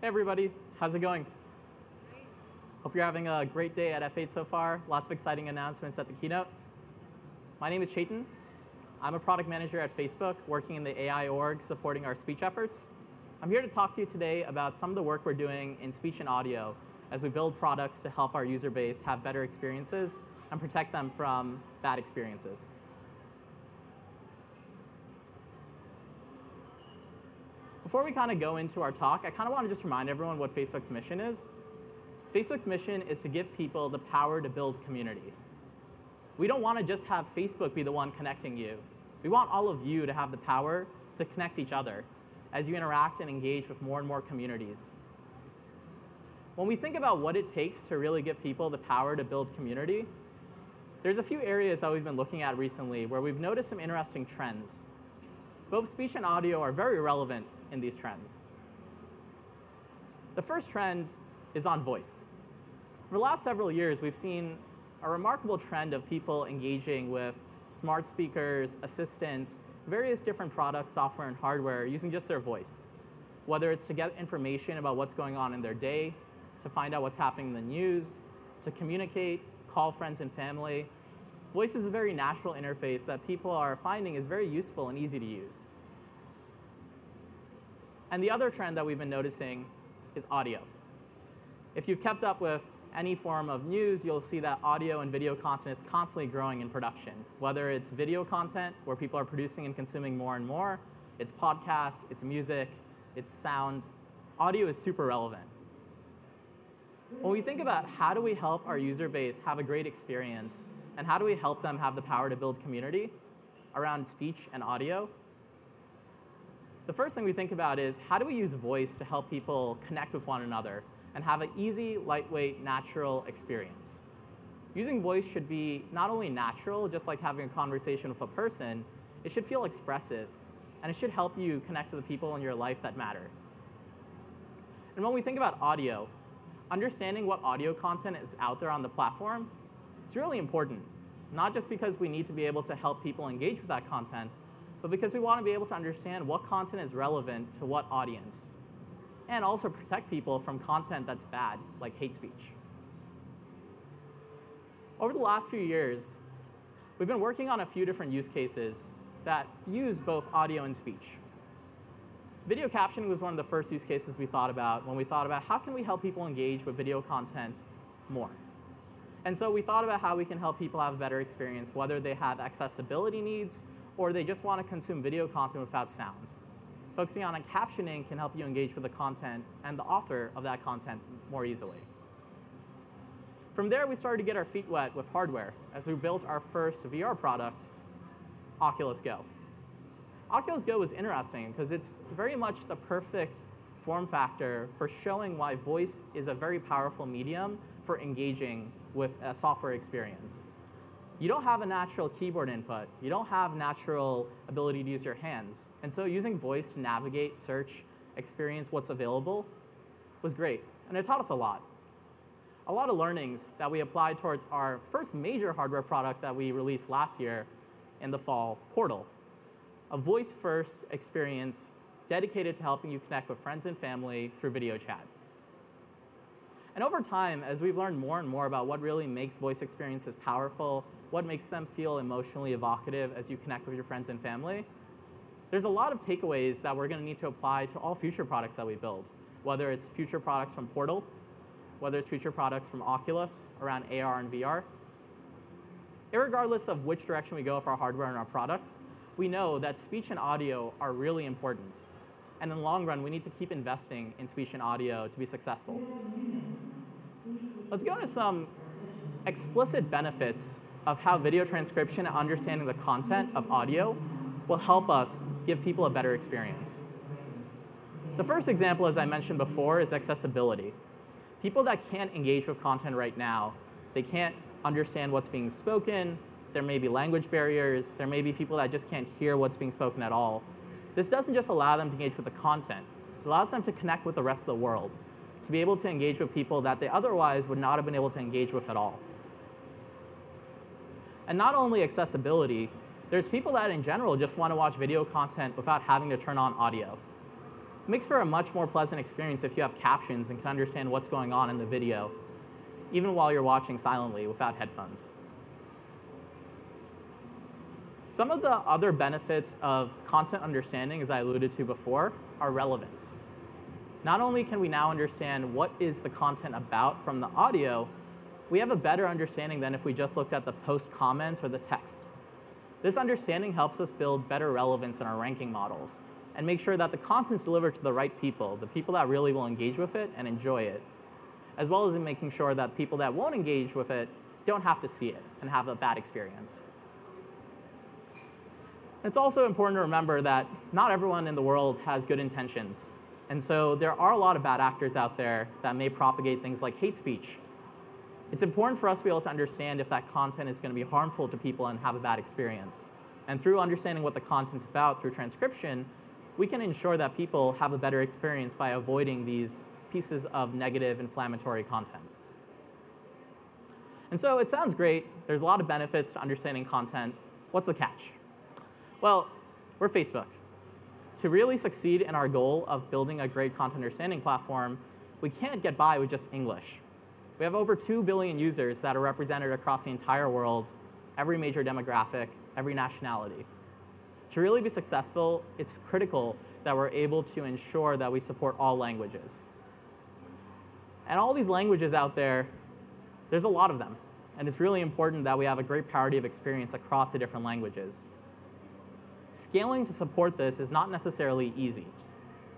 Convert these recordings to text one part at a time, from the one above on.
Hey everybody, how's it going? Hope you're having a great day at F8 so far. Lots of exciting announcements at the keynote. My name is Chetan. I'm a product manager at Facebook, working in the AI org, supporting our speech efforts. I'm here to talk to you today about some of the work we're doing in speech and audio as we build products to help our user base have better experiences and protect them from bad experiences. Before we kind of go into our talk, I kind of want to just remind everyone what Facebook's mission is. Facebook's mission is to give people the power to build community. We don't want to just have Facebook be the one connecting you. We want all of you to have the power to connect each other as you interact and engage with more and more communities. When we think about what it takes to really give people the power to build community, there's a few areas that we've been looking at recently where we've noticed some interesting trends. Both speech and audio are very relevant in these trends. The first trend is on voice. For the last several years, we've seen a remarkable trend of people engaging with smart speakers, assistants, various different products, software and hardware using just their voice. Whether it's to get information about what's going on in their day, to find out what's happening in the news, to communicate, call friends and family. Voice is a very natural interface that people are finding is very useful and easy to use. And the other trend that we've been noticing is audio. If you've kept up with any form of news, you'll see that audio and video content is constantly growing in production. Whether it's video content, where people are producing and consuming more and more, it's podcasts, it's music, it's sound, audio is super relevant. When we think about how do we help our user base have a great experience, and how do we help them have the power to build community around speech and audio, the first thing we think about is how do we use voice to help people connect with one another and have an easy, lightweight, natural experience. Using voice should be not only natural, just like having a conversation with a person, it should feel expressive, and it should help you connect to the people in your life that matter. And when we think about audio, understanding what audio content is out there on the platform, it's really important. Not just because we need to be able to help people engage with that content, but because we want to be able to understand what content is relevant to what audience, and also protect people from content that's bad, like hate speech. Over the last few years, we've been working on a few different use cases that use both audio and speech. Video captioning was one of the first use cases we thought about when we thought about how can we help people engage with video content more. And so we thought about how we can help people have a better experience, whether they have accessibility needs or they just want to consume video content without sound. Focusing on captioning can help you engage with the content and the author of that content more easily. From there, we started to get our feet wet with hardware as we built our first VR product, Oculus Go. Oculus Go was interesting because it's very much the perfect form factor for showing why voice is a very powerful medium for engaging with a software experience you don't have a natural keyboard input. You don't have natural ability to use your hands. And so using voice to navigate, search, experience what's available was great. And it taught us a lot. A lot of learnings that we applied towards our first major hardware product that we released last year in the fall, Portal. A voice-first experience dedicated to helping you connect with friends and family through video chat. And over time, as we've learned more and more about what really makes voice experiences powerful what makes them feel emotionally evocative as you connect with your friends and family. There's a lot of takeaways that we're going to need to apply to all future products that we build, whether it's future products from Portal, whether it's future products from Oculus around AR and VR. Irregardless of which direction we go with our hardware and our products, we know that speech and audio are really important. And in the long run, we need to keep investing in speech and audio to be successful. Let's go into some explicit benefits of how video transcription and understanding the content of audio will help us give people a better experience. The first example, as I mentioned before, is accessibility. People that can't engage with content right now, they can't understand what's being spoken, there may be language barriers, there may be people that just can't hear what's being spoken at all. This doesn't just allow them to engage with the content, it allows them to connect with the rest of the world, to be able to engage with people that they otherwise would not have been able to engage with at all. And not only accessibility, there's people that in general just want to watch video content without having to turn on audio. It makes for a much more pleasant experience if you have captions and can understand what's going on in the video, even while you're watching silently without headphones. Some of the other benefits of content understanding, as I alluded to before, are relevance. Not only can we now understand what is the content about from the audio, we have a better understanding than if we just looked at the post comments or the text. This understanding helps us build better relevance in our ranking models and make sure that the content is delivered to the right people, the people that really will engage with it and enjoy it, as well as in making sure that people that won't engage with it don't have to see it and have a bad experience. It's also important to remember that not everyone in the world has good intentions. And so there are a lot of bad actors out there that may propagate things like hate speech it's important for us to be able to understand if that content is going to be harmful to people and have a bad experience. And through understanding what the content's about through transcription, we can ensure that people have a better experience by avoiding these pieces of negative inflammatory content. And so it sounds great. There's a lot of benefits to understanding content. What's the catch? Well, we're Facebook. To really succeed in our goal of building a great content understanding platform, we can't get by with just English. We have over 2 billion users that are represented across the entire world, every major demographic, every nationality. To really be successful, it's critical that we're able to ensure that we support all languages. And all these languages out there, there's a lot of them. And it's really important that we have a great parity of experience across the different languages. Scaling to support this is not necessarily easy.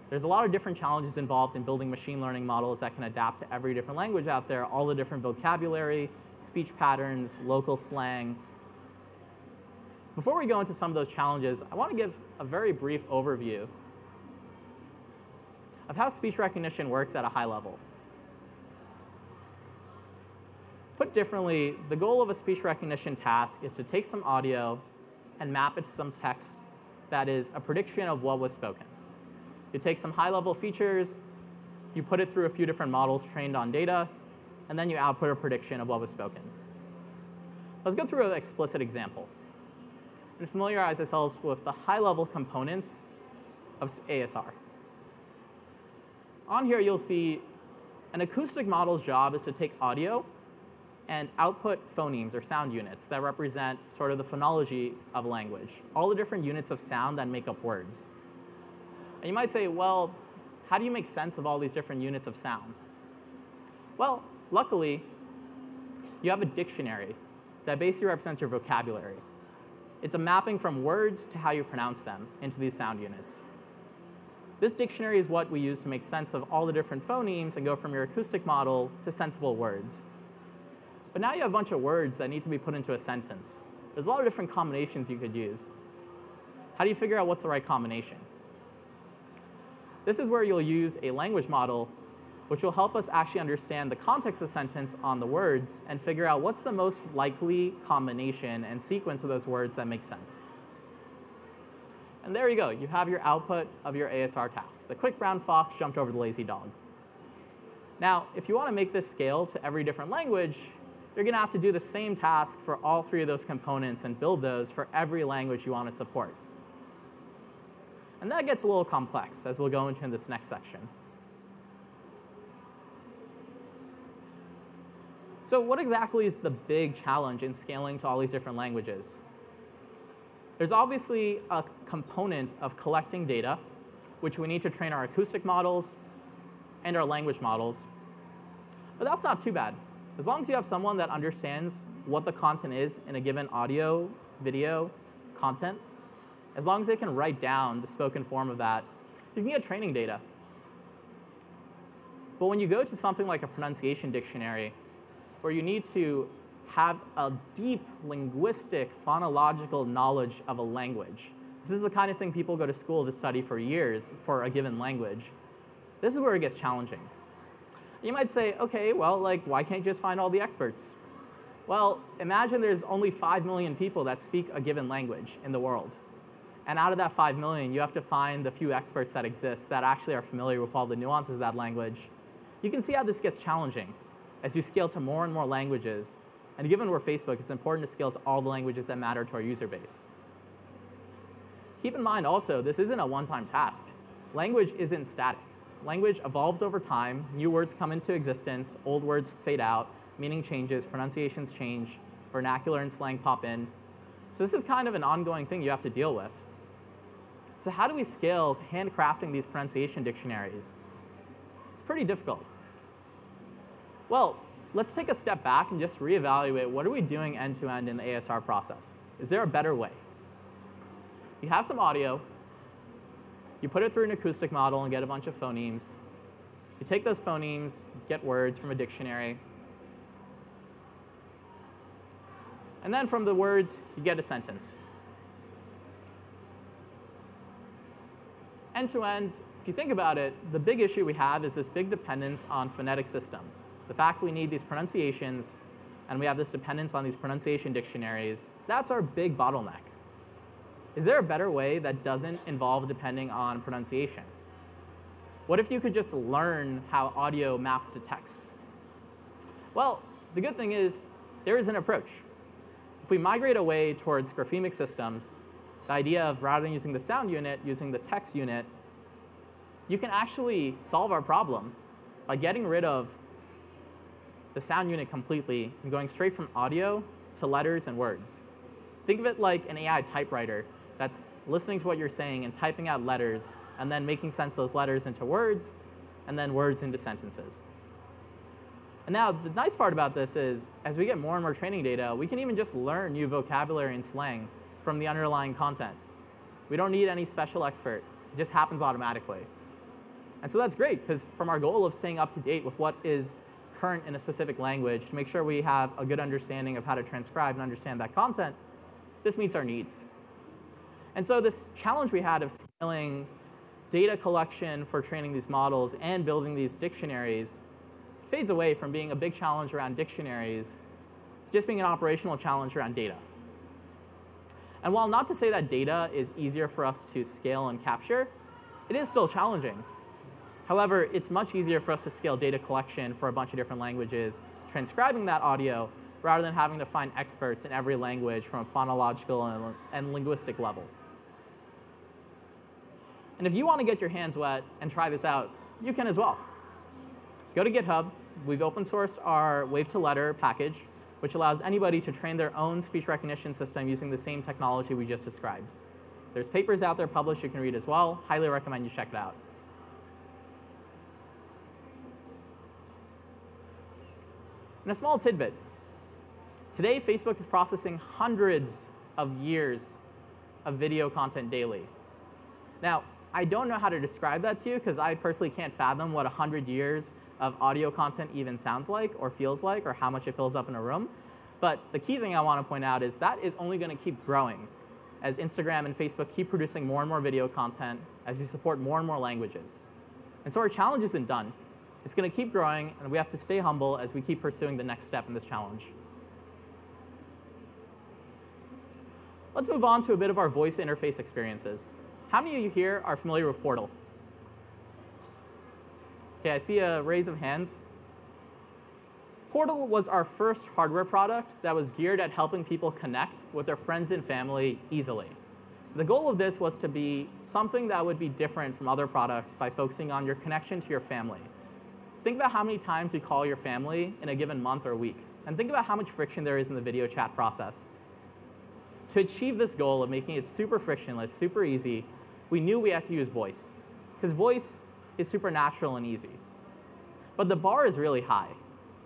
There's a lot of different challenges involved in building machine learning models that can adapt to every different language out there, all the different vocabulary, speech patterns, local slang. Before we go into some of those challenges, I want to give a very brief overview of how speech recognition works at a high level. Put differently, the goal of a speech recognition task is to take some audio and map it to some text that is a prediction of what was spoken. You take some high-level features, you put it through a few different models trained on data, and then you output a prediction of what was spoken. Let's go through an explicit example and familiarize ourselves with the high-level components of ASR. On here, you'll see an acoustic model's job is to take audio and output phonemes or sound units that represent sort of the phonology of language, all the different units of sound that make up words. And you might say, well, how do you make sense of all these different units of sound? Well, luckily, you have a dictionary that basically represents your vocabulary. It's a mapping from words to how you pronounce them into these sound units. This dictionary is what we use to make sense of all the different phonemes and go from your acoustic model to sensible words. But now you have a bunch of words that need to be put into a sentence. There's a lot of different combinations you could use. How do you figure out what's the right combination? This is where you'll use a language model which will help us actually understand the context of the sentence on the words and figure out what's the most likely combination and sequence of those words that make sense. And there you go. You have your output of your ASR task. The quick brown fox jumped over the lazy dog. Now, if you want to make this scale to every different language, you're going to have to do the same task for all three of those components and build those for every language you want to support. And that gets a little complex, as we'll go into in this next section. So what exactly is the big challenge in scaling to all these different languages? There's obviously a component of collecting data, which we need to train our acoustic models and our language models. But that's not too bad. As long as you have someone that understands what the content is in a given audio, video, content, as long as they can write down the spoken form of that, you can get training data. But when you go to something like a pronunciation dictionary, where you need to have a deep linguistic, phonological knowledge of a language, this is the kind of thing people go to school to study for years for a given language. This is where it gets challenging. You might say, okay, well, like, why can't you just find all the experts? Well, imagine there's only 5 million people that speak a given language in the world. And out of that 5 million, you have to find the few experts that exist that actually are familiar with all the nuances of that language. You can see how this gets challenging as you scale to more and more languages. And given we're Facebook, it's important to scale to all the languages that matter to our user base. Keep in mind also, this isn't a one-time task. language isn't static. Language evolves over time, new words come into existence, old words fade out, meaning changes, pronunciations change, vernacular and slang pop in. So this is kind of an ongoing thing you have to deal with. So how do we scale handcrafting these pronunciation dictionaries? It's pretty difficult. Well, let's take a step back and just reevaluate what are we doing end-to-end -end in the ASR process. Is there a better way? You have some audio, you put it through an acoustic model and get a bunch of phonemes. You take those phonemes, get words from a dictionary, and then from the words, you get a sentence. End to end, if you think about it, the big issue we have is this big dependence on phonetic systems. The fact we need these pronunciations and we have this dependence on these pronunciation dictionaries, that's our big bottleneck. Is there a better way that doesn't involve depending on pronunciation? What if you could just learn how audio maps to text? Well, the good thing is there is an approach. If we migrate away towards graphemic systems, the idea of rather than using the sound unit, using the text unit, you can actually solve our problem by getting rid of the sound unit completely and going straight from audio to letters and words. Think of it like an AI typewriter that's listening to what you're saying and typing out letters and then making sense of those letters into words and then words into sentences. And now the nice part about this is as we get more and more training data, we can even just learn new vocabulary and slang from the underlying content. We don't need any special expert. It just happens automatically. And so that's great because from our goal of staying up to date with what is current in a specific language to make sure we have a good understanding of how to transcribe and understand that content, this meets our needs. And so this challenge we had of scaling data collection for training these models and building these dictionaries fades away from being a big challenge around dictionaries, just being an operational challenge around data. And while not to say that data is easier for us to scale and capture, it is still challenging. However, it's much easier for us to scale data collection for a bunch of different languages, transcribing that audio, rather than having to find experts in every language from a phonological and, and linguistic level. And if you want to get your hands wet and try this out, you can as well. Go to GitHub. We've open sourced our wav2letter package, which allows anybody to train their own speech recognition system using the same technology we just described. There's papers out there published you can read as well. Highly recommend you check it out. And a small tidbit. Today, Facebook is processing hundreds of years of video content daily. Now, I don't know how to describe that to you because I personally can't fathom what 100 years of audio content even sounds like or feels like or how much it fills up in a room. But the key thing I want to point out is that is only going to keep growing as Instagram and Facebook keep producing more and more video content as we support more and more languages. And so our challenge isn't done. It's going to keep growing, and we have to stay humble as we keep pursuing the next step in this challenge. Let's move on to a bit of our voice interface experiences. How many of you here are familiar with Portal? Okay, I see a raise of hands. Portal was our first hardware product that was geared at helping people connect with their friends and family easily. The goal of this was to be something that would be different from other products by focusing on your connection to your family. Think about how many times you call your family in a given month or week, and think about how much friction there is in the video chat process. To achieve this goal of making it super frictionless, super easy, we knew we had to use voice, because voice is super natural and easy. But the bar is really high.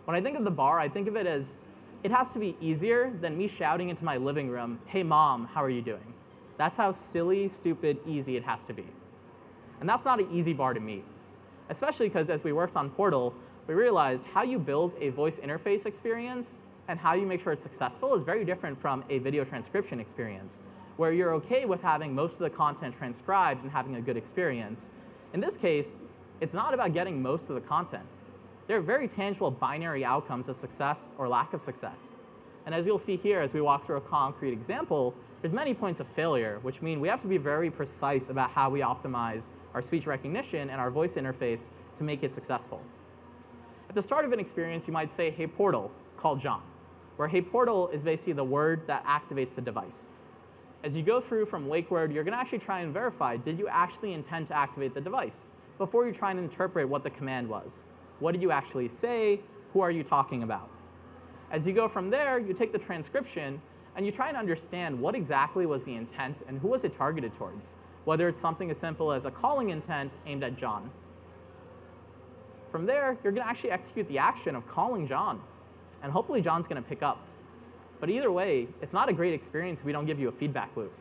When I think of the bar, I think of it as it has to be easier than me shouting into my living room, hey mom, how are you doing? That's how silly, stupid, easy it has to be. And that's not an easy bar to meet especially because as we worked on Portal, we realized how you build a voice interface experience and how you make sure it's successful is very different from a video transcription experience, where you're okay with having most of the content transcribed and having a good experience. In this case, it's not about getting most of the content. There are very tangible binary outcomes of success or lack of success. And as you'll see here as we walk through a concrete example, there's many points of failure, which mean we have to be very precise about how we optimize our speech recognition and our voice interface to make it successful. At the start of an experience, you might say, hey portal, call John, where hey portal is basically the word that activates the device. As you go through from wake word, you're going to actually try and verify, did you actually intend to activate the device before you try and interpret what the command was? What did you actually say? Who are you talking about? As you go from there, you take the transcription and you try and understand what exactly was the intent and who was it targeted towards, whether it's something as simple as a calling intent aimed at John. From there, you're going to actually execute the action of calling John, and hopefully John's going to pick up. But either way, it's not a great experience if we don't give you a feedback loop.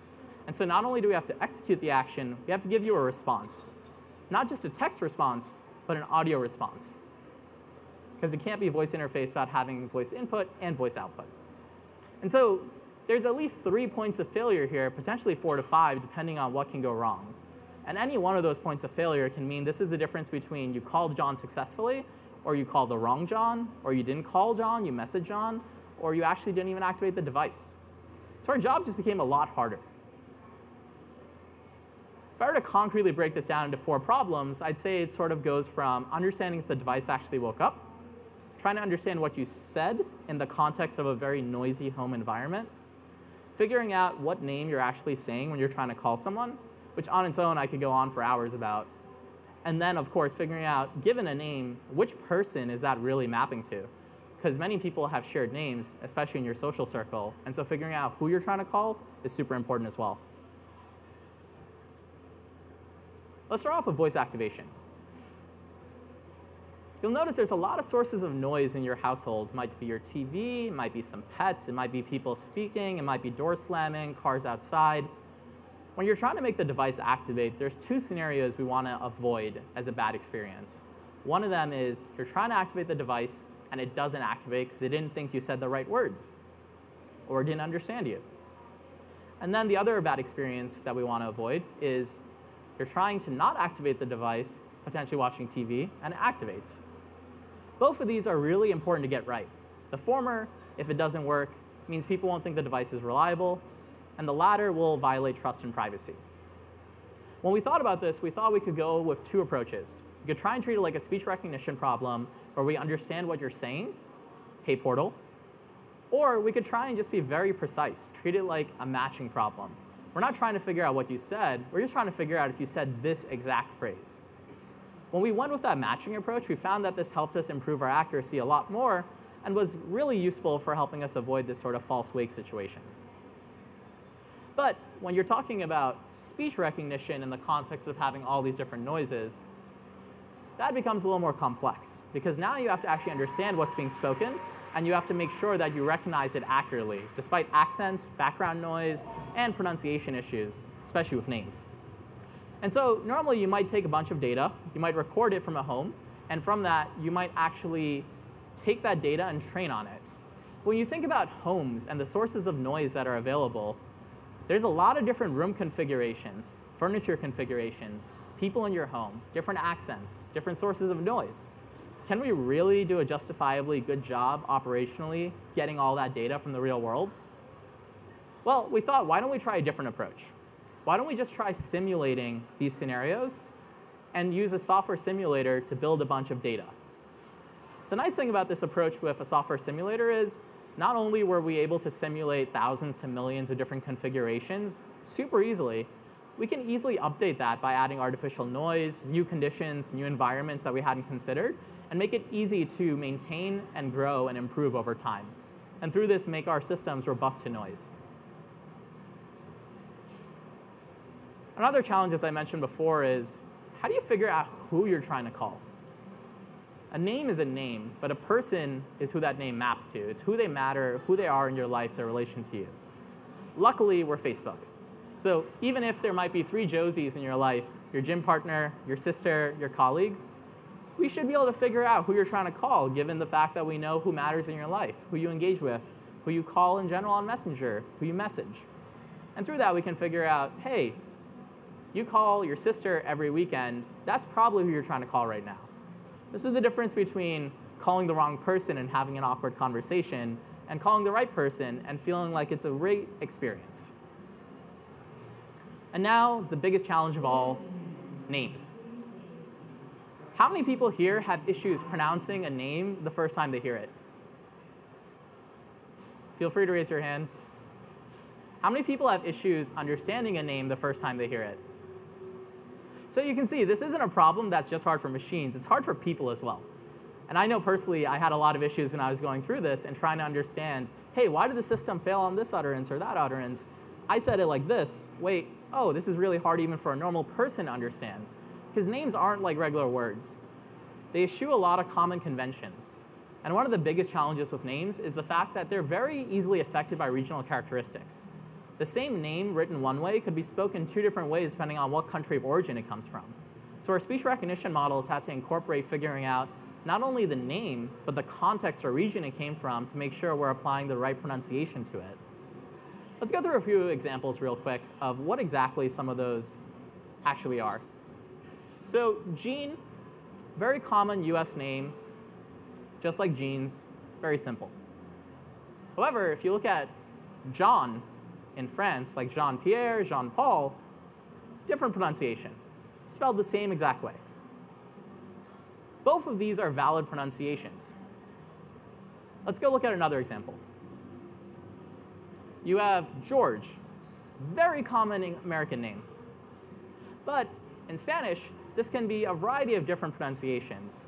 And so not only do we have to execute the action, we have to give you a response. Not just a text response, but an audio response. Because it can't be a voice interface without having voice input and voice output. And so there's at least three points of failure here, potentially four to five, depending on what can go wrong. And any one of those points of failure can mean this is the difference between you called John successfully, or you called the wrong John, or you didn't call John, you messaged John, or you actually didn't even activate the device. So our job just became a lot harder. If I were to concretely break this down into four problems, I'd say it sort of goes from understanding if the device actually woke up, trying to understand what you said in the context of a very noisy home environment, figuring out what name you're actually saying when you're trying to call someone, which on its own I could go on for hours about. And then, of course, figuring out, given a name, which person is that really mapping to? Because many people have shared names, especially in your social circle. And so figuring out who you're trying to call is super important as well. Let's start off with voice activation. You'll notice there's a lot of sources of noise in your household. It might be your TV, it might be some pets, it might be people speaking, it might be door slamming, cars outside. When you're trying to make the device activate, there's two scenarios we want to avoid as a bad experience. One of them is you're trying to activate the device and it doesn't activate because it didn't think you said the right words or didn't understand you. And then the other bad experience that we want to avoid is you're trying to not activate the device, potentially watching TV, and it activates. Both of these are really important to get right. The former, if it doesn't work, means people won't think the device is reliable, and the latter will violate trust and privacy. When we thought about this, we thought we could go with two approaches. We could try and treat it like a speech recognition problem where we understand what you're saying, hey portal, or we could try and just be very precise, treat it like a matching problem. We're not trying to figure out what you said, we're just trying to figure out if you said this exact phrase. When we went with that matching approach, we found that this helped us improve our accuracy a lot more and was really useful for helping us avoid this sort of false wake situation. But when you're talking about speech recognition in the context of having all these different noises, that becomes a little more complex because now you have to actually understand what's being spoken and you have to make sure that you recognize it accurately, despite accents, background noise, and pronunciation issues, especially with names. And so normally you might take a bunch of data, you might record it from a home, and from that you might actually take that data and train on it. When you think about homes and the sources of noise that are available, there's a lot of different room configurations, furniture configurations, people in your home, different accents, different sources of noise. Can we really do a justifiably good job operationally getting all that data from the real world? Well, we thought, why don't we try a different approach? Why don't we just try simulating these scenarios and use a software simulator to build a bunch of data? The nice thing about this approach with a software simulator is not only were we able to simulate thousands to millions of different configurations super easily, we can easily update that by adding artificial noise, new conditions, new environments that we hadn't considered, and make it easy to maintain and grow and improve over time. And through this, make our systems robust to noise. Another challenge, as I mentioned before, is how do you figure out who you're trying to call? A name is a name, but a person is who that name maps to. It's who they matter, who they are in your life, their relation to you. Luckily, we're Facebook. So even if there might be three Josies in your life, your gym partner, your sister, your colleague, we should be able to figure out who you're trying to call given the fact that we know who matters in your life, who you engage with, who you call in general on Messenger, who you message. And through that, we can figure out, hey, you call your sister every weekend, that's probably who you're trying to call right now. This is the difference between calling the wrong person and having an awkward conversation and calling the right person and feeling like it's a great experience. And now, the biggest challenge of all, names. How many people here have issues pronouncing a name the first time they hear it? Feel free to raise your hands. How many people have issues understanding a name the first time they hear it? So you can see this isn't a problem that's just hard for machines, it's hard for people as well. And I know personally I had a lot of issues when I was going through this and trying to understand, hey, why did the system fail on this utterance or that utterance? I said it like this, wait, oh, this is really hard even for a normal person to understand. Because names aren't like regular words. They eschew a lot of common conventions. And one of the biggest challenges with names is the fact that they're very easily affected by regional characteristics. The same name written one way could be spoken two different ways depending on what country of origin it comes from. So our speech recognition models had to incorporate figuring out not only the name, but the context or region it came from to make sure we're applying the right pronunciation to it. Let's go through a few examples real quick of what exactly some of those actually are. So gene, very common US name, just like jeans, very simple. However, if you look at John in France, like Jean-Pierre, Jean-Paul, different pronunciation, spelled the same exact way. Both of these are valid pronunciations. Let's go look at another example. You have George, very common American name. But in Spanish, this can be a variety of different pronunciations.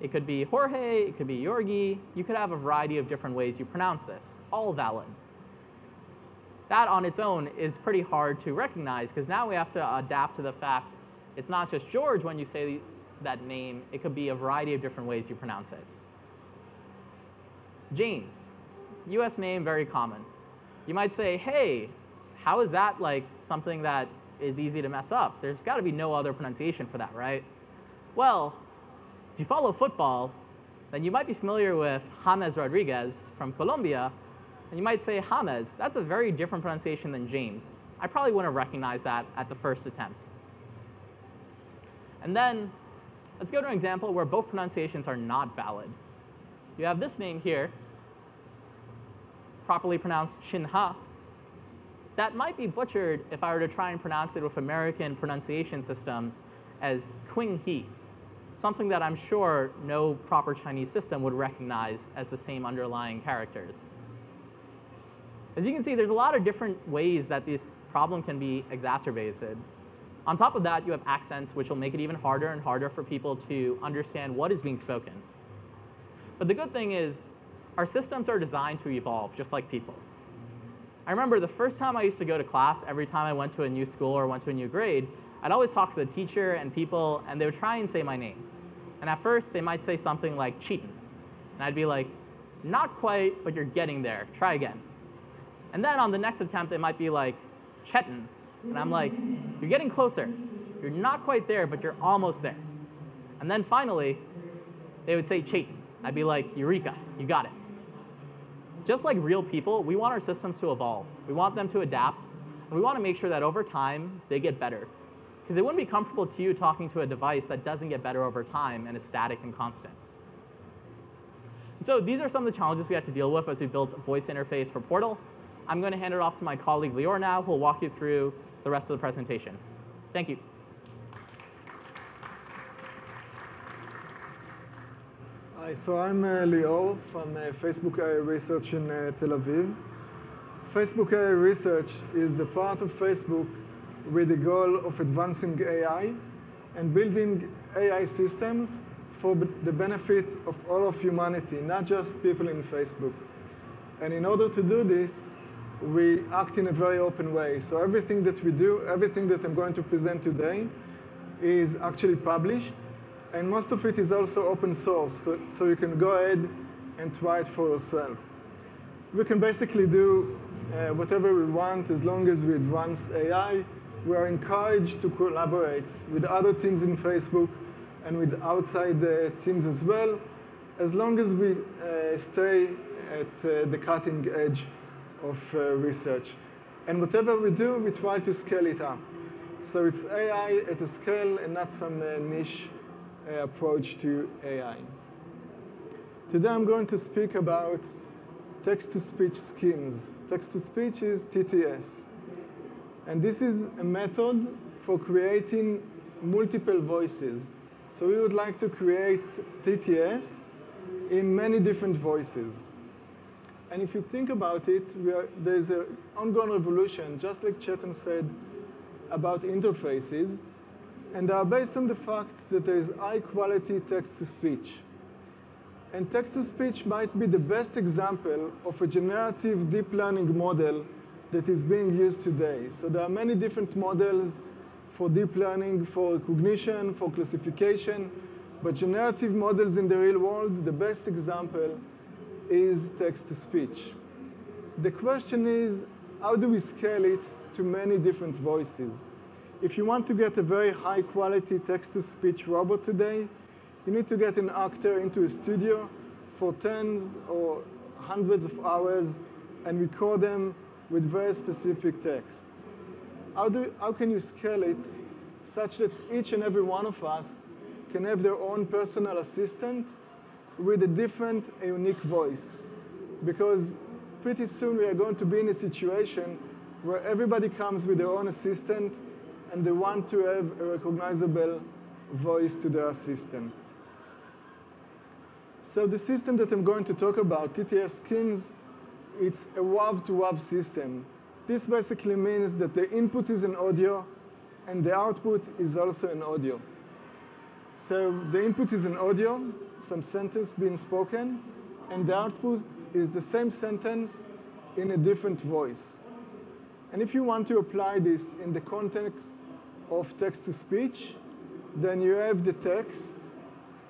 It could be Jorge, it could be Yorgi. You could have a variety of different ways you pronounce this, all valid. That on its own is pretty hard to recognize because now we have to adapt to the fact it's not just George when you say that name, it could be a variety of different ways you pronounce it. James, US name, very common. You might say, hey, how is that like something that is easy to mess up? There's got to be no other pronunciation for that, right? Well, if you follow football, then you might be familiar with James Rodriguez from Colombia, and you might say James. That's a very different pronunciation than James. I probably wouldn't recognize that at the first attempt. And then let's go to an example where both pronunciations are not valid. You have this name here, properly pronounced Chinha. That might be butchered if I were to try and pronounce it with American pronunciation systems as Qing He, something that I'm sure no proper Chinese system would recognize as the same underlying characters. As you can see, there's a lot of different ways that this problem can be exacerbated. On top of that, you have accents, which will make it even harder and harder for people to understand what is being spoken. But the good thing is, our systems are designed to evolve, just like people. I remember the first time I used to go to class, every time I went to a new school or went to a new grade, I'd always talk to the teacher and people, and they would try and say my name. And at first, they might say something like Cheaton. And I'd be like, not quite, but you're getting there. Try again. And then on the next attempt, it might be like Chetan. And I'm like, you're getting closer. You're not quite there, but you're almost there. And then finally, they would say Chaitin. I'd be like, Eureka, you got it. Just like real people, we want our systems to evolve. We want them to adapt. And we want to make sure that over time, they get better. Because it wouldn't be comfortable to you talking to a device that doesn't get better over time and is static and constant. And so these are some of the challenges we had to deal with as we built a voice interface for Portal. I'm going to hand it off to my colleague Lior now, who will walk you through the rest of the presentation. Thank you. Hi, so I'm uh, Lior from uh, Facebook AI Research in uh, Tel Aviv. Facebook AI Research is the part of Facebook with the goal of advancing AI and building AI systems for the benefit of all of humanity, not just people in Facebook. And in order to do this, we act in a very open way. So everything that we do, everything that I'm going to present today is actually published. And most of it is also open source, so you can go ahead and try it for yourself. We can basically do uh, whatever we want as long as we advance AI. We are encouraged to collaborate with other teams in Facebook and with outside uh, teams as well, as long as we uh, stay at uh, the cutting edge of uh, research. And whatever we do, we try to scale it up. So it's AI at a scale and not some uh, niche uh, approach to AI. Today I'm going to speak about text-to-speech schemes. Text-to-speech is TTS. And this is a method for creating multiple voices. So we would like to create TTS in many different voices. And if you think about it, are, there's an ongoing revolution, just like Chetan said, about interfaces. And they are based on the fact that there is high quality text to speech. And text to speech might be the best example of a generative deep learning model that is being used today. So there are many different models for deep learning, for recognition, for classification. But generative models in the real world, the best example is text to speech. The question is, how do we scale it to many different voices? If you want to get a very high quality text to speech robot today, you need to get an actor into a studio for tens or hundreds of hours and record them with very specific texts. How, do, how can you scale it such that each and every one of us can have their own personal assistant with a different, a unique voice? Because pretty soon we are going to be in a situation where everybody comes with their own assistant and they want to have a recognizable voice to their assistant. So the system that I'm going to talk about, TTS Skins, it's a WAV to WAV system. This basically means that the input is an audio and the output is also an audio. So the input is an audio, some sentence being spoken, and the output is the same sentence in a different voice. And if you want to apply this in the context of text to speech, then you have the text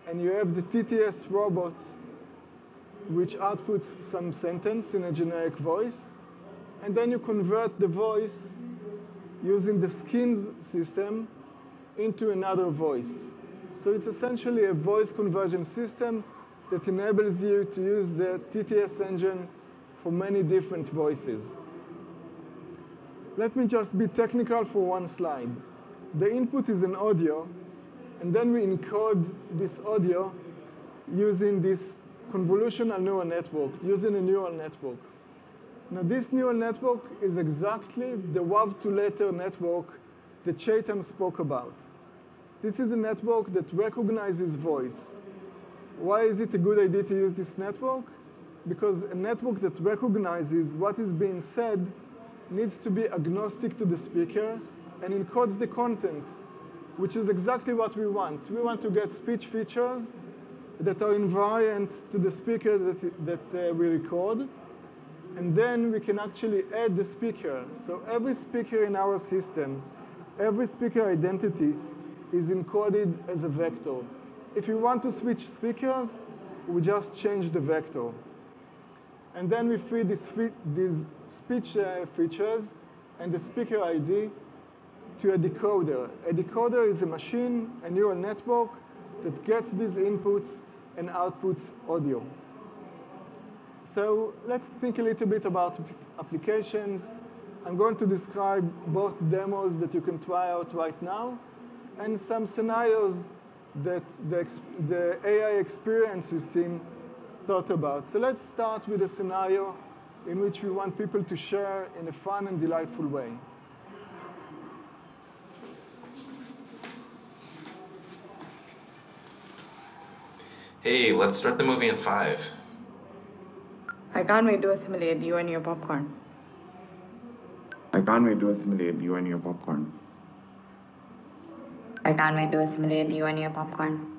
and you have the TTS robot which outputs some sentence in a generic voice, and then you convert the voice using the skins system into another voice. So it's essentially a voice conversion system that enables you to use the TTS engine for many different voices. Let me just be technical for one slide. The input is an audio, and then we encode this audio using this convolutional neural network, using a neural network. Now, this neural network is exactly the wav2letter network that Chetan spoke about. This is a network that recognizes voice. Why is it a good idea to use this network? Because a network that recognizes what is being said needs to be agnostic to the speaker and encodes the content which is exactly what we want. We want to get speech features that are invariant to the speaker that, that uh, we record. And then we can actually add the speaker. So every speaker in our system, every speaker identity is encoded as a vector. If you want to switch speakers, we just change the vector. And then we feed these, speech uh, features and the speaker ID to a decoder. A decoder is a machine, a neural network, that gets these inputs and outputs audio. So let's think a little bit about applications. I'm going to describe both demos that you can try out right now and some scenarios that the, the AI experiences team thought about. So let's start with a scenario in which we want people to share in a fun and delightful way. Hey, let's start the movie in five. I can't wait to assimilate you and your popcorn. I can't wait to assimilate you and your popcorn. I can't wait to assimilate you and your popcorn.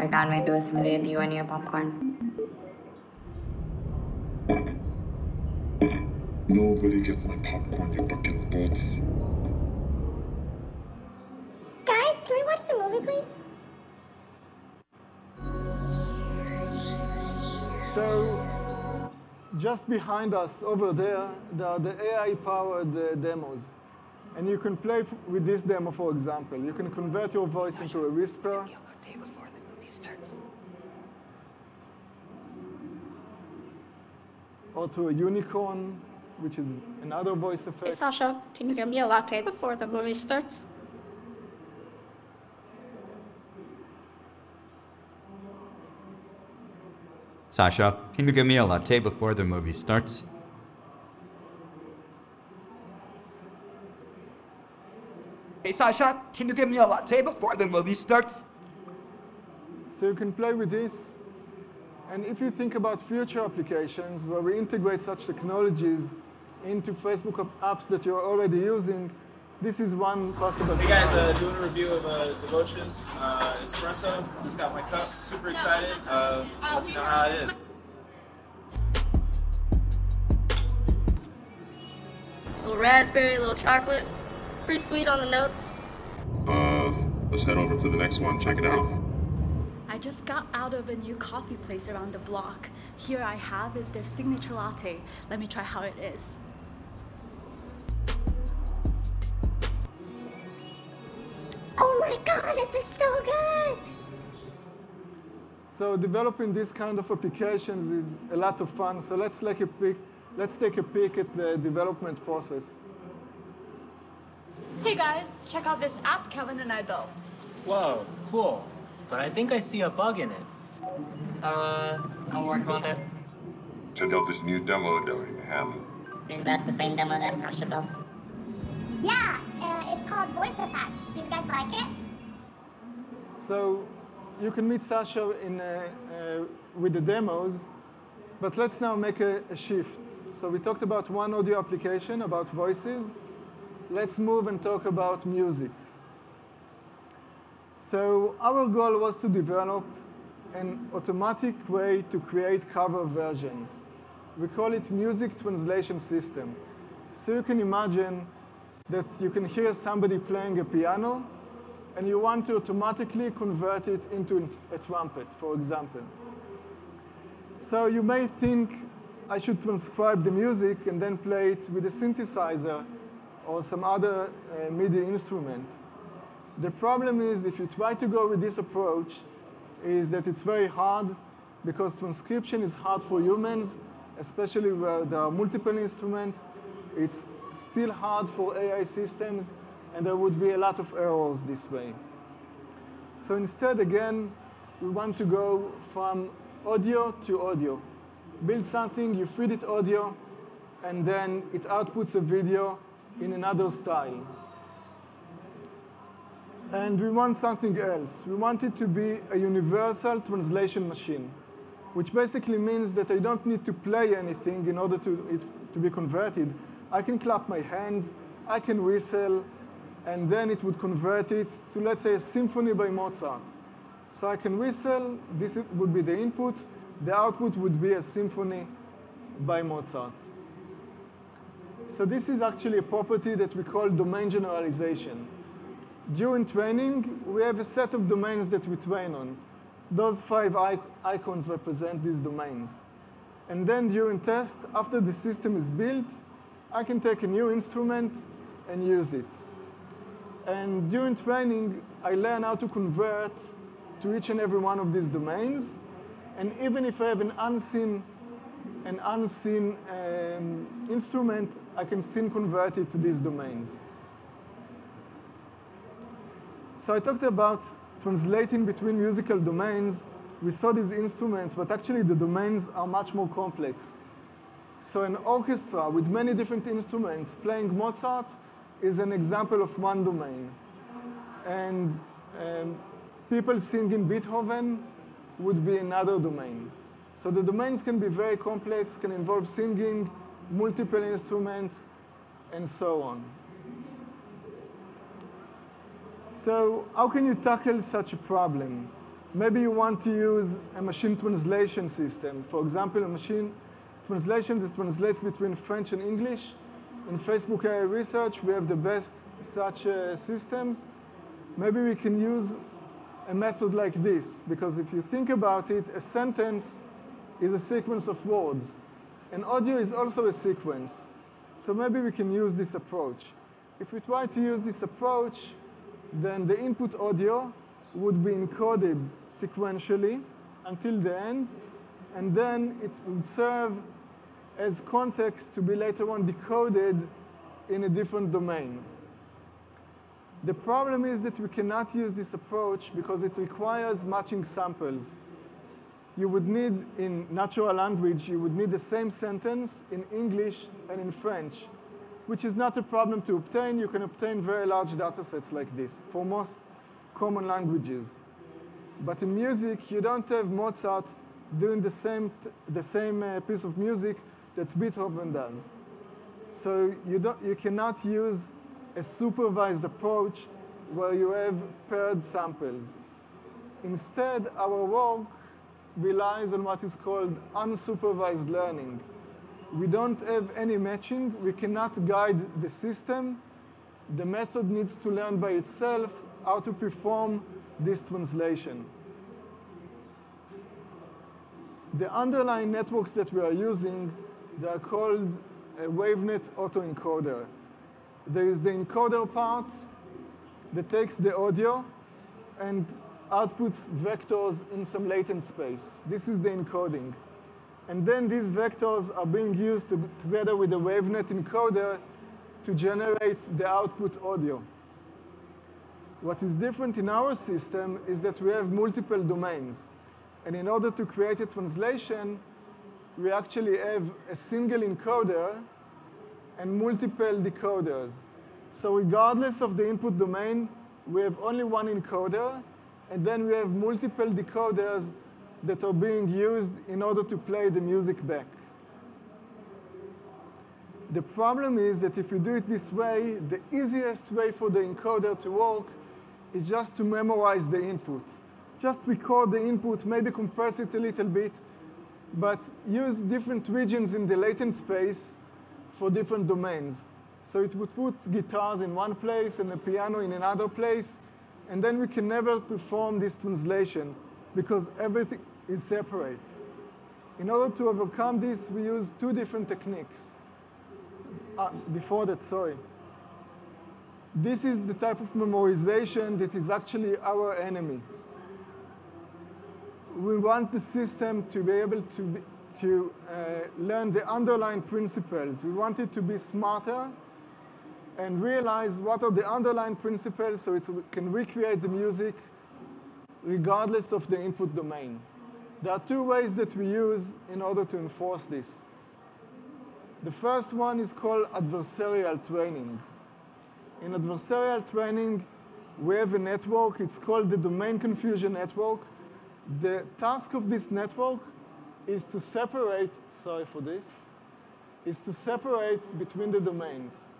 I can't wait to assimilate you and your popcorn. Nobody gets my popcorn, you bucket butts. Just behind us over there, there are the AI-powered uh, demos. And you can play with this demo, for example. You can convert your voice into a whisper. Or to a unicorn, which is another voice effect. Hey, Sasha, can you get me a latte before the movie starts? Sasha, can you give me a latte before the movie starts? Hey Sasha, can you give me a latte before the movie starts? So So you can play with this. And if you think about future applications where we integrate such technologies into Facebook apps that you're already using, this is one possible Hey guys, scenario. uh, doing a review of uh, Devotion uh, Espresso. Just got my cup. Super excited. Uh, let you know how it is. little raspberry, little chocolate. Pretty sweet on the notes. Uh, let's head over to the next one. Check it out. I just got out of a new coffee place around the block. Here I have is their signature latte. Let me try how it is. Oh my god, this is so good! So developing these kind of applications is a lot of fun. So let's take a peek, let's take a peek at the development process. Hey guys, check out this app Kevin and I built. Whoa, cool. But I think I see a bug in it. Uh, I'll work on it. Check out this new demo that we have. Is that the same demo that Sasha built? Yeah, uh, it's called Voice Effects. Do you guys like it? So you can meet Sasha in, uh, uh, with the demos, but let's now make a, a shift. So we talked about one audio application, about voices. Let's move and talk about music. So our goal was to develop an automatic way to create cover versions. We call it music translation system. So you can imagine that you can hear somebody playing a piano and you want to automatically convert it into a trumpet, for example. So you may think I should transcribe the music and then play it with a synthesizer or some other uh, MIDI instrument. The problem is if you try to go with this approach, is that it's very hard because transcription is hard for humans, especially where there are multiple instruments. It's still hard for AI systems, and there would be a lot of errors this way. So instead, again, we want to go from audio to audio. Build something, you feed it audio, and then it outputs a video in another style. And we want something else. We want it to be a universal translation machine, which basically means that I don't need to play anything in order to it to be converted. I can clap my hands, I can whistle, and then it would convert it to, let's say, a symphony by Mozart. So I can whistle, this would be the input, the output would be a symphony by Mozart. So this is actually a property that we call domain generalization. During training, we have a set of domains that we train on. Those five icons represent these domains. And then during test, after the system is built, I can take a new instrument and use it. And during training, I learn how to convert to each and every one of these domains. And even if I have an unseen, an unseen um, instrument, I can still convert it to these domains. So I talked about translating between musical domains. We saw these instruments, but actually the domains are much more complex. So an orchestra with many different instruments playing Mozart is an example of one domain. And um, people singing Beethoven would be another domain. So the domains can be very complex, can involve singing, multiple instruments, and so on. So how can you tackle such a problem? Maybe you want to use a machine translation system. For example, a machine translation that translates between French and English. In Facebook AI research, we have the best such uh, systems. Maybe we can use a method like this, because if you think about it, a sentence is a sequence of words. And audio is also a sequence. So maybe we can use this approach. If we try to use this approach, then the input audio would be encoded sequentially until the end, and then it would serve as context to be later on decoded in a different domain. The problem is that we cannot use this approach because it requires matching samples. You would need, in natural language, you would need the same sentence in English and in French, which is not a problem to obtain. You can obtain very large data sets like this for most common languages. But in music, you don't have Mozart doing the same, the same uh, piece of music that Beethoven does. So you, don't, you cannot use a supervised approach where you have paired samples. Instead, our work relies on what is called unsupervised learning. We don't have any matching. We cannot guide the system. The method needs to learn by itself how to perform this translation. The underlying networks that we are using, they are called a WaveNet autoencoder. There is the encoder part that takes the audio and outputs vectors in some latent space. This is the encoding. And then these vectors are being used to, together with the WaveNet encoder to generate the output audio. What is different in our system is that we have multiple domains. And in order to create a translation, we actually have a single encoder and multiple decoders. So regardless of the input domain, we have only one encoder, and then we have multiple decoders that are being used in order to play the music back. The problem is that if you do it this way, the easiest way for the encoder to work is just to memorize the input. Just record the input, maybe compress it a little bit, but use different regions in the latent space for different domains. So it would put guitars in one place and a piano in another place, and then we can never perform this translation because everything is separate. In order to overcome this, we use two different techniques. Uh, before that, sorry. This is the type of memorization that is actually our enemy. We want the system to be able to, be, to uh, learn the underlying principles. We want it to be smarter and realize what are the underlying principles so it can recreate the music regardless of the input domain. There are two ways that we use in order to enforce this. The first one is called adversarial training. In adversarial training, we have a network. It's called the domain confusion network. The task of this network is to separate, sorry for this, is to separate between the domains.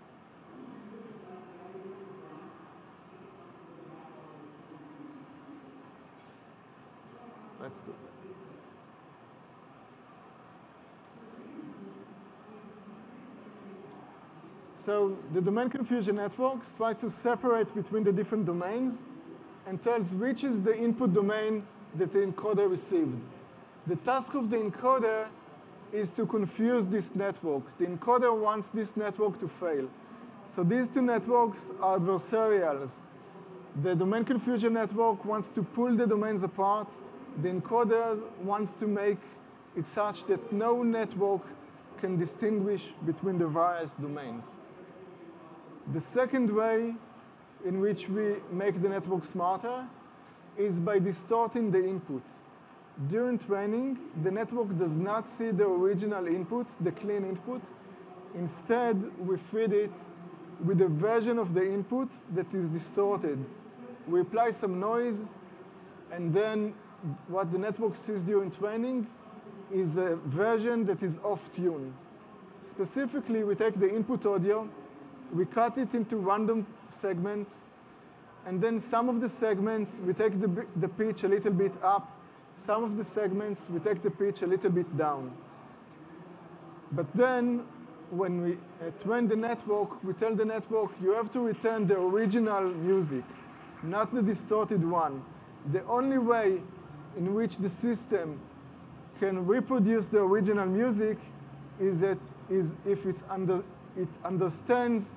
Let's do. So the domain confusion networks try to separate between the different domains and tells which is the input domain that the encoder received. The task of the encoder is to confuse this network. The encoder wants this network to fail. So these two networks are adversarials. The domain confusion network wants to pull the domains apart. The encoder wants to make it such that no network can distinguish between the various domains. The second way in which we make the network smarter is by distorting the input. During training, the network does not see the original input, the clean input. Instead, we feed it with a version of the input that is distorted. We apply some noise, and then what the network sees during training is a version that is off tune. Specifically, we take the input audio we cut it into random segments, and then some of the segments, we take the, the pitch a little bit up. Some of the segments, we take the pitch a little bit down. But then, when we uh, train the network, we tell the network, you have to return the original music, not the distorted one. The only way in which the system can reproduce the original music is that is if it's under, it understands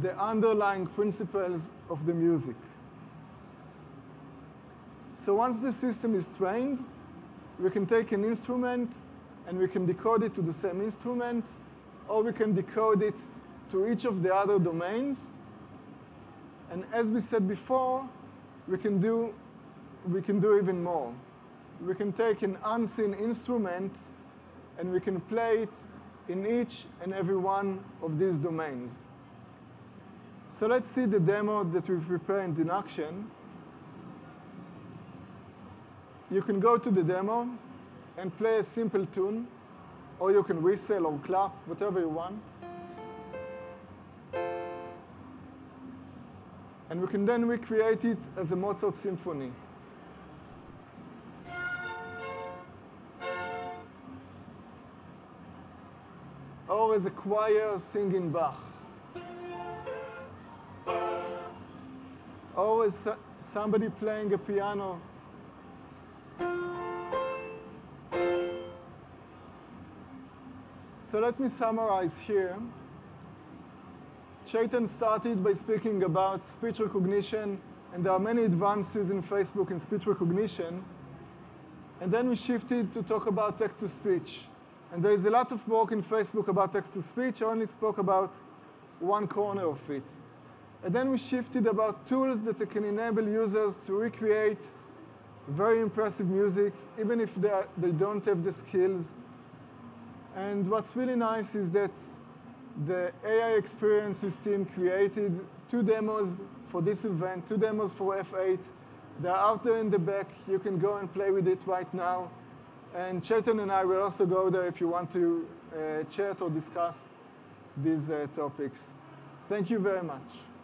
the underlying principles of the music. So once the system is trained, we can take an instrument and we can decode it to the same instrument, or we can decode it to each of the other domains. And as we said before, we can do, we can do even more. We can take an unseen instrument and we can play it in each and every one of these domains. So let's see the demo that we've prepared in action. you can go to the demo and play a simple tune, or you can whistle or clap, whatever you want. And we can then recreate it as a Mozart symphony. Or as a choir singing Bach. As somebody playing a piano So let me summarize here. Chetan started by speaking about speech recognition, and there are many advances in Facebook in speech recognition. And then we shifted to talk about text to speech. And there is a lot of work in Facebook about text to speech. I only spoke about one corner of it. And then we shifted about tools that can enable users to recreate very impressive music, even if they, are, they don't have the skills and what's really nice is that the AI experiences team created two demos for this event, two demos for F8. They're out there in the back. You can go and play with it right now. And Chetan and I will also go there if you want to uh, chat or discuss these uh, topics. Thank you very much.